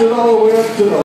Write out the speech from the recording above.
to know where to know.